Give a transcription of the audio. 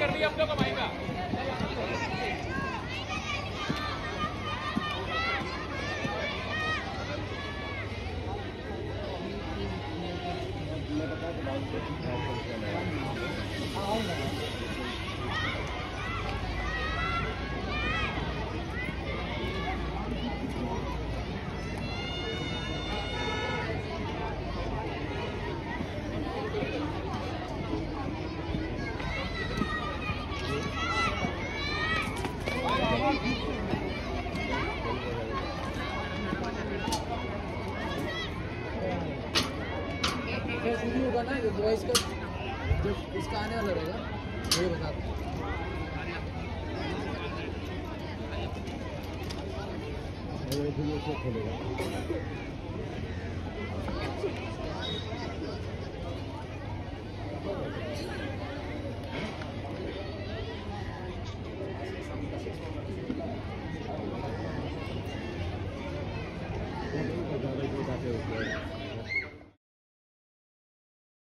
कर लिया अब लोग फिर फुल होगा ना वॉइस का जब इसका आने वाला रहेगा ये बता दो। खोलेगा?